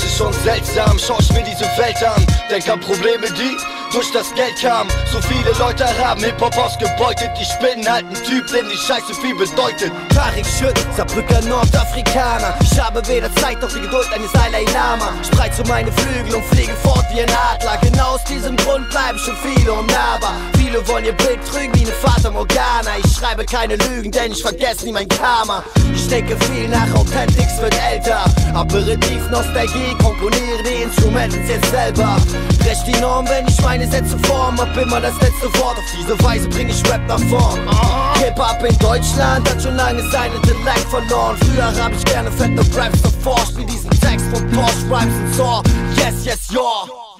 schon seltsam, schau ich mir diese Welt an. Denk an Probleme, die durch das Geld kamen. So viele Leute haben Hip-Hop ausgebeutet. Ich bin halt ein Typ, dem die Scheiße viel bedeutet. Tarik Schütt, Saarbrücker Nordafrikaner. Ich habe weder Zeit noch die Geduld eines Dalai Lama. Spreiz so meine Flügel und fliege fort wie ein Adler. Genau aus diesem Grund bleiben schon viele unnahbar. Viele wollen ihr Bild trügen wie eine Fata Morgana. Ich schreibe keine Lügen, denn ich vergesse nie mein Karma. Ich denke viel nach, Authentics wird älter. Aperitif, Nostalgie, komponiere die Instrumente jetzt selber. Brech die Norm, wenn ich meine Sätze form. Hab immer das letzte Wort, auf diese Weise bring ich Rap nach vorn. Hip-Hop in Deutschland hat schon lange seinen Intellekt verloren. Früher hab ich gerne fette Raps erforscht, wie diesen Text von Porsche Rhymes und Saw. Yes, yes, yo.